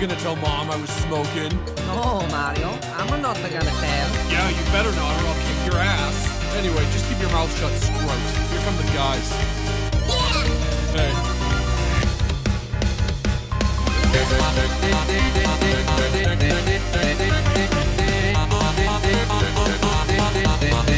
gonna tell mom I was smoking. No, Mario, I'm not gonna tell. Yeah, you better not, or I'll kick your ass. Anyway, just keep your mouth shut, Scroat. Here come the guys. Hey. You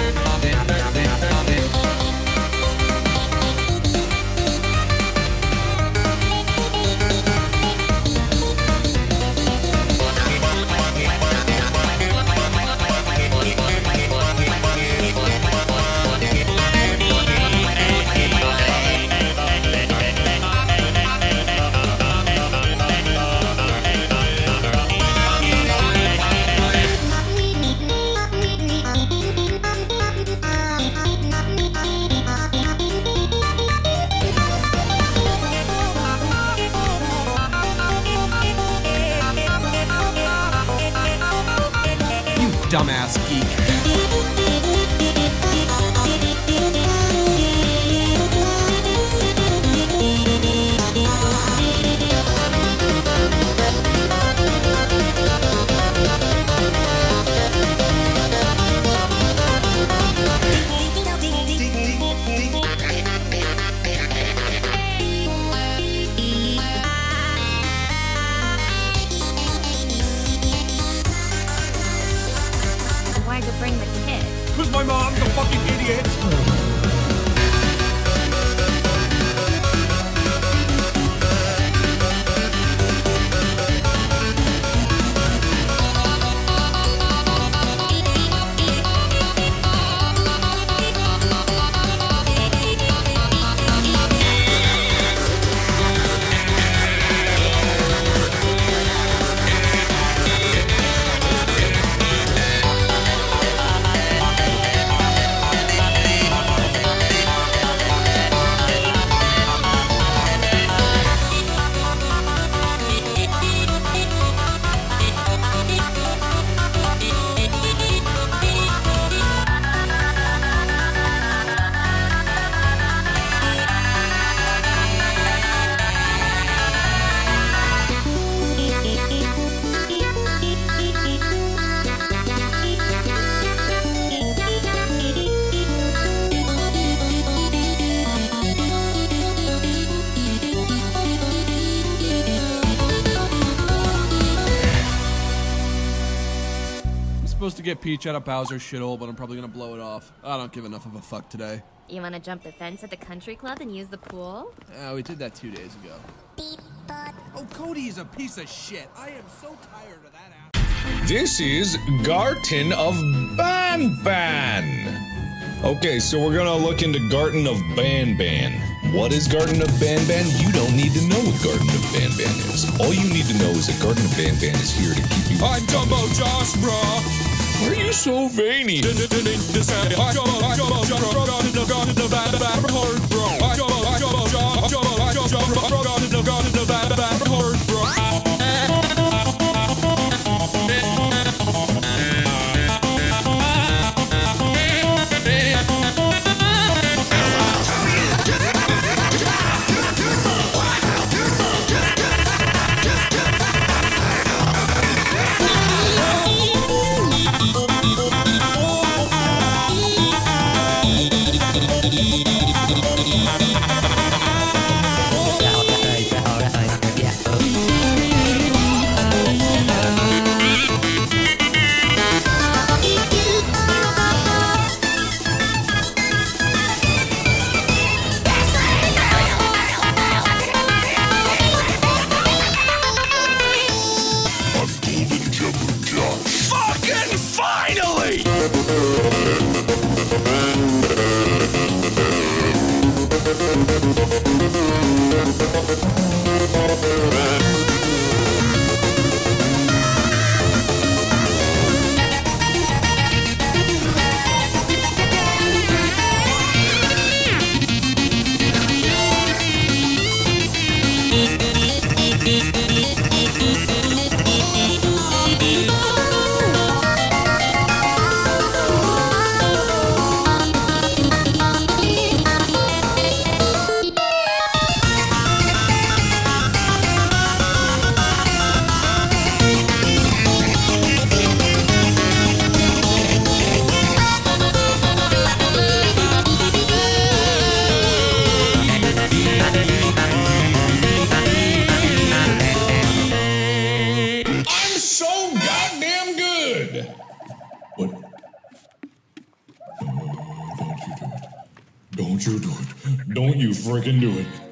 get Peach out of Bowser's shithole, but I'm probably gonna blow it off. I don't give enough of a fuck today. You wanna jump the fence at the country club and use the pool? Yeah, we did that two days ago. Oh, Cody is a piece of shit. I am so tired of that ass. This is Garten of Banban. Okay, so we're gonna look into Garten of Banban. What is Garden of Ban Ban? You don't need to know what Garden of Ban Ban is. All you need to know is that Garten of Banban is here to keep you. I'm Jumbo Josh, bro. Why are you so veiny? Thank do it.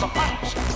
the punch.